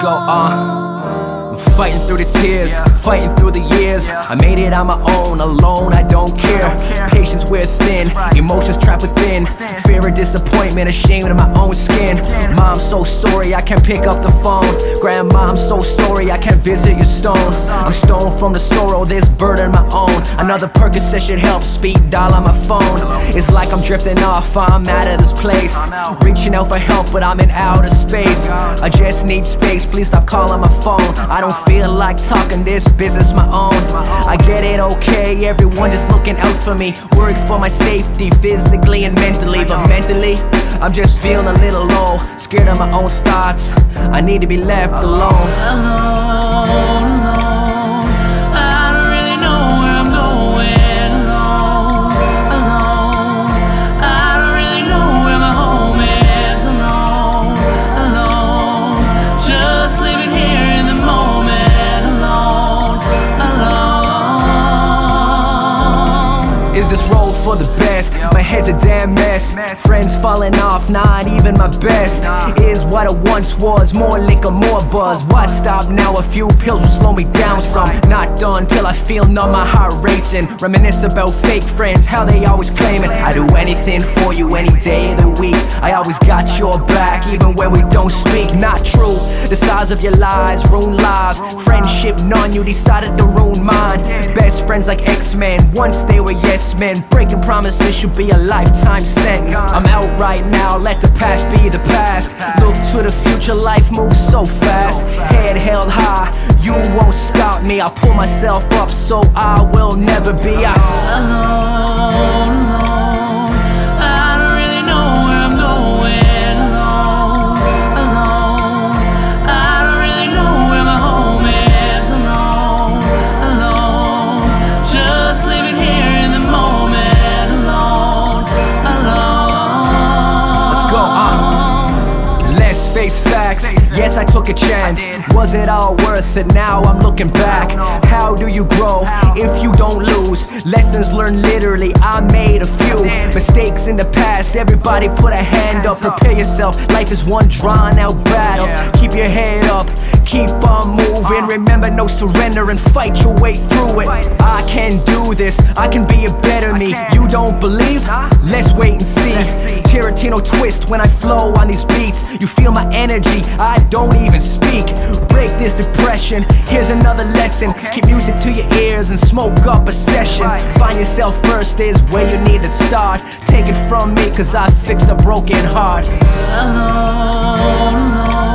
go, uh. I'm fighting through the tears, fighting through the years. I made it on my own, alone, I don't care. Patience within, emotions trapped within. Fear disappointment, ashamed of my own skin. Mom, so sorry, I can't pick up the phone. Grandma, I'm so sorry, I can't visit your stone. I'm stoned from the sorrow, this burden my own. Another Percocet should help, speed dial on my phone. It's like I'm drifting off, I'm out of this place. Reaching out for help, but I'm in outer space. I just need space, please stop calling my phone. I don't feel like talking this business my own. I get it okay, everyone just looking out for me. Worried for my safety, physically and mentally. But mentally, I'm just feeling a little low. Scared of my own thoughts. I need to be left alone. alone, alone. I don't really know where I'm going. Alone, alone. I don't really know where my home is. Alone, alone. Just living here in the moment. Alone, alone. Is this road for the best? My head's a damn mess. Friends falling off, not even my best. Is what it once was, more liquor, more buzz. Why stop now? A few pills will slow me down some. Not done till I feel numb, my heart racing. Reminisce about fake friends, how they always claiming. I do anything for you any day of the week. I always got your back, even when we don't speak. Not true. The size of your lies ruin lives. Friendship, none. You decided to ruin mine. Best friends like X-Men. Once they were yes men. Breaking promises should be a lifetime sentence. I'm out right now. Let the past be the past. Look to the future. Life moves so fast. Head held high. You won't stop me. I pull myself up so I will never be out. Alone. Yes, I took a chance. Was it all worth it? Now I'm looking back. How do you grow if you don't lose? Lessons learned literally. I made a few mistakes in the past. Everybody put a hand up. Prepare yourself. Life is one drawn out battle. Keep your head up. Keep on moving. Remember, no surrender and fight your way through it. I can do this. I can be a better me. You don't believe? Let's wait and see. Tarantino twist when I flow on these beats. You feel my energy, I don't even speak. Break this depression, here's another lesson. Keep music to your ears and smoke up a session. Find yourself first is where you need to start. Take it from me, cause I fixed a broken heart. Oh, alone, alone.